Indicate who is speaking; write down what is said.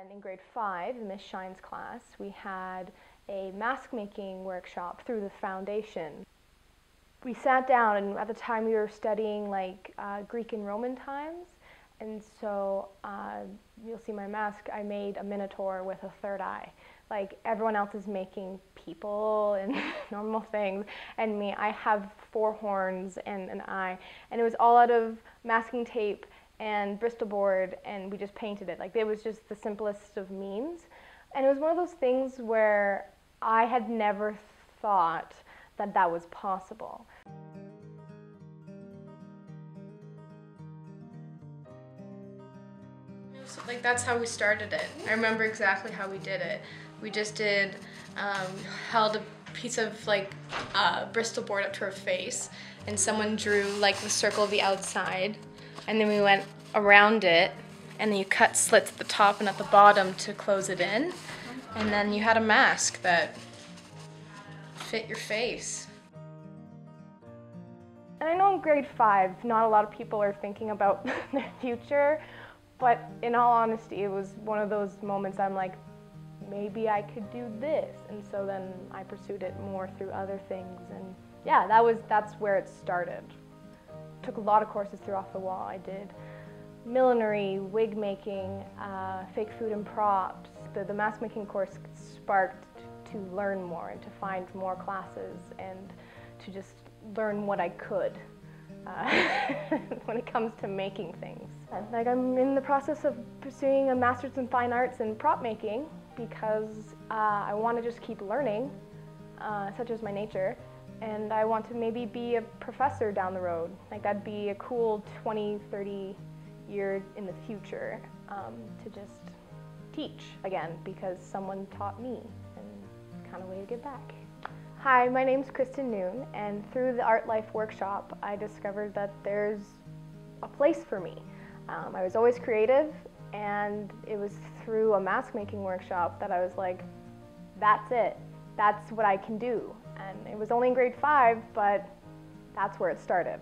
Speaker 1: then in grade five, the Miss Shines class, we had a mask making workshop through the foundation. We sat down, and at the time we were studying like uh, Greek and Roman times, and so uh, you'll see my mask. I made a minotaur with a third eye. Like everyone else is making people and normal things, and me, I have four horns and an eye, and it was all out of masking tape and Bristol board, and we just painted it. Like it was just the simplest of means, and it was one of those things where I had never thought that that was possible.
Speaker 2: like that's how we started it. I remember exactly how we did it. We just did um, held a piece of like uh, Bristol board up to her face, and someone drew like the circle of the outside, and then we went around it, and then you cut slits at the top and at the bottom to close it in, and then you had a mask that fit your face.
Speaker 1: And I know in grade five, not a lot of people are thinking about their future, but in all honesty, it was one of those moments I'm like, maybe I could do this. And so then I pursued it more through other things. And yeah, that was, that's where it started. Took a lot of courses through Off the Wall. I did millinery, wig making, uh, fake food and props. The, the mask making course sparked to learn more and to find more classes and to just learn what I could uh, when it comes to making things. Like I'm in the process of pursuing a master's in fine arts in prop making because uh, I want to just keep learning, uh, such as my nature, and I want to maybe be a professor down the road. Like that'd be a cool 20, 30 year in the future um, to just teach again because someone taught me and kind of way to give back. Hi, my name's Kristen Nuhn, and through the Art Life workshop, I discovered that there's a place for me. Um, I was always creative, and it was through a mask making workshop that I was like, that's it. That's what I can do. And it was only in grade five, but that's where it started.